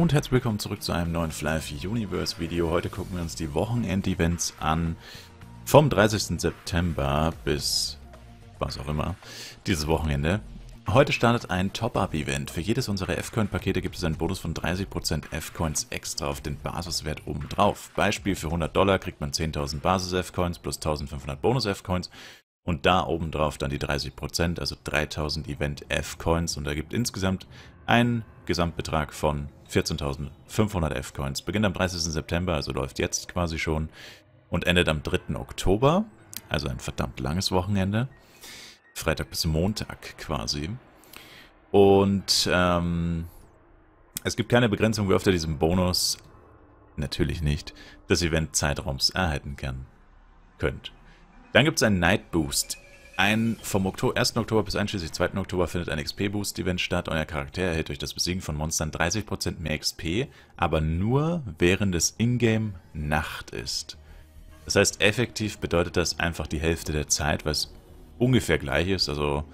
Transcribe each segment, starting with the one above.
Und herzlich willkommen zurück zu einem neuen Fly Universe Video. Heute gucken wir uns die Wochenend-Events an. Vom 30. September bis was auch immer, dieses Wochenende. Heute startet ein Top-Up-Event. Für jedes unserer F-Coin-Pakete gibt es einen Bonus von 30% F-Coins extra auf den Basiswert obendrauf. Beispiel für 100 Dollar kriegt man 10.000 Basis-F-Coins plus 1.500 Bonus-F-Coins und da obendrauf dann die 30%, also 3.000 Event-F-Coins und da gibt insgesamt einen Gesamtbetrag von 14.500 F-Coins. Beginnt am 30. September, also läuft jetzt quasi schon und endet am 3. Oktober, also ein verdammt langes Wochenende. Freitag bis Montag quasi. Und ähm, es gibt keine Begrenzung, wie oft ihr diesen Bonus, natürlich nicht, des Event-Zeitraums erhalten kann, könnt. Dann gibt es einen Night Boost. Ein vom Oktober, 1. Oktober bis einschließlich 2. Oktober findet ein XP-Boost-Event statt. Euer Charakter erhält durch das Besiegen von Monstern 30% mehr XP, aber nur während es Ingame Nacht ist. Das heißt, effektiv bedeutet das einfach die Hälfte der Zeit, was ungefähr gleich ist, also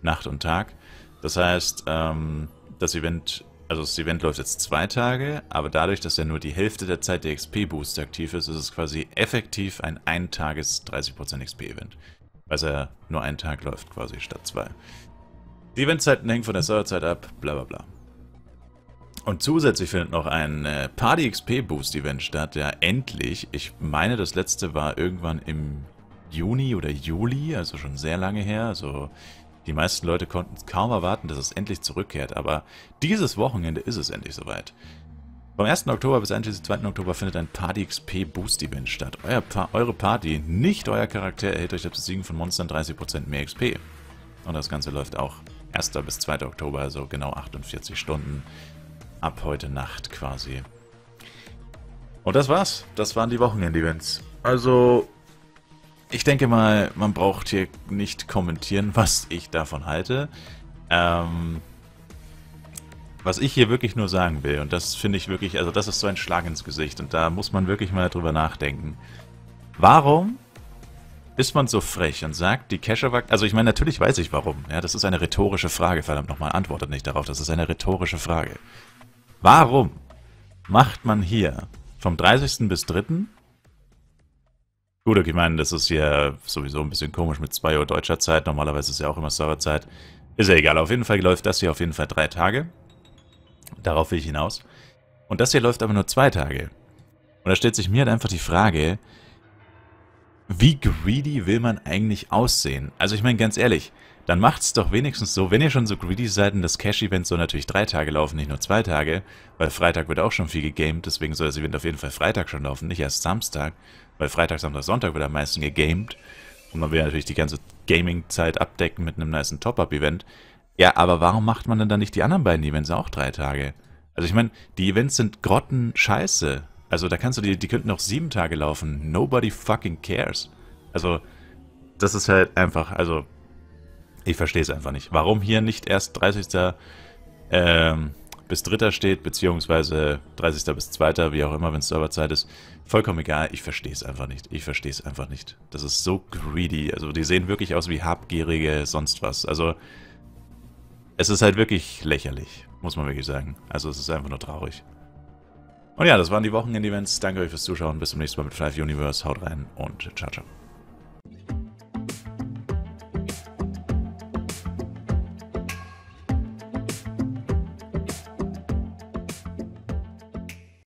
Nacht und Tag. Das heißt, ähm, das Event, also das Event läuft jetzt zwei Tage, aber dadurch, dass ja nur die Hälfte der Zeit der XP-Boost aktiv ist, ist es quasi effektiv ein Eintages 30% XP-Event. Weil ja nur einen Tag läuft quasi statt zwei. Die Eventzeiten hängen von der Serverzeit ab, bla bla bla. Und zusätzlich findet noch ein äh, Party XP Boost Event statt, ja endlich, ich meine das letzte war irgendwann im Juni oder Juli, also schon sehr lange her. Also die meisten Leute konnten kaum erwarten, dass es endlich zurückkehrt. Aber dieses Wochenende ist es endlich soweit. Vom 1. Oktober bis einschließlich 2. Oktober findet ein Party XP Boost Event statt. Euer pa eure Party, nicht euer Charakter, erhält durch das Besiegen von Monstern 30% mehr XP. Und das Ganze läuft auch 1. bis 2. Oktober, also genau 48 Stunden ab heute Nacht quasi. Und das war's. Das waren die Wochenend-Events. Also, ich denke mal, man braucht hier nicht kommentieren, was ich davon halte. Ähm, was ich hier wirklich nur sagen will, und das finde ich wirklich, also das ist so ein Schlag ins Gesicht, und da muss man wirklich mal drüber nachdenken. Warum ist man so frech und sagt, die Kescherwag, also ich meine, natürlich weiß ich warum, ja, das ist eine rhetorische Frage, verdammt nochmal, antwortet nicht darauf, das ist eine rhetorische Frage. Warum macht man hier vom 30. bis 3. Gut, okay, ich meine, das ist ja sowieso ein bisschen komisch mit 2 Uhr deutscher Zeit. Normalerweise ist ja auch immer Serverzeit. Ist ja egal. Auf jeden Fall läuft das hier auf jeden Fall drei Tage. Darauf will ich hinaus. Und das hier läuft aber nur zwei Tage. Und da stellt sich mir halt einfach die Frage, wie greedy will man eigentlich aussehen? Also ich meine, ganz ehrlich, dann macht es doch wenigstens so, wenn ihr schon so greedy seid und das Cash-Event soll natürlich drei Tage laufen, nicht nur zwei Tage, weil Freitag wird auch schon viel gegamed, deswegen soll das Event auf jeden Fall Freitag schon laufen, nicht erst Samstag, weil Freitag, Samstag, Sonntag wird am meisten gegamed und man will natürlich die ganze Gaming-Zeit abdecken mit einem nice Top-Up-Event. Ja, aber warum macht man denn dann nicht die anderen beiden Events auch drei Tage? Also ich meine, die Events sind grottenscheiße. Also da kannst du die, die könnten auch sieben Tage laufen. Nobody fucking cares. Also, das ist halt einfach, also ich verstehe es einfach nicht. Warum hier nicht erst 30. Ähm, bis 3. steht, beziehungsweise 30. bis 2., wie auch immer, wenn es Serverzeit ist. Vollkommen egal, ich verstehe es einfach nicht. Ich verstehe es einfach nicht. Das ist so greedy. Also die sehen wirklich aus wie habgierige sonst was. Also es ist halt wirklich lächerlich, muss man wirklich sagen. Also es ist einfach nur traurig. Und ja, das waren die Wochenend-Events. Danke euch fürs Zuschauen. Bis zum nächsten Mal mit Five Universe. Haut rein und ciao, ciao.